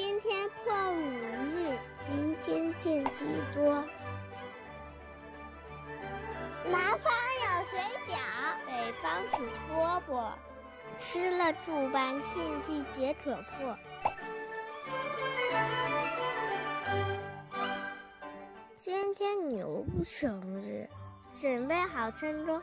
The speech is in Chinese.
今天破五日，民间见机多。南方有水饺，北方煮饽饽，吃了诸般禁忌皆可破。今天牛不生日，准备好餐桌。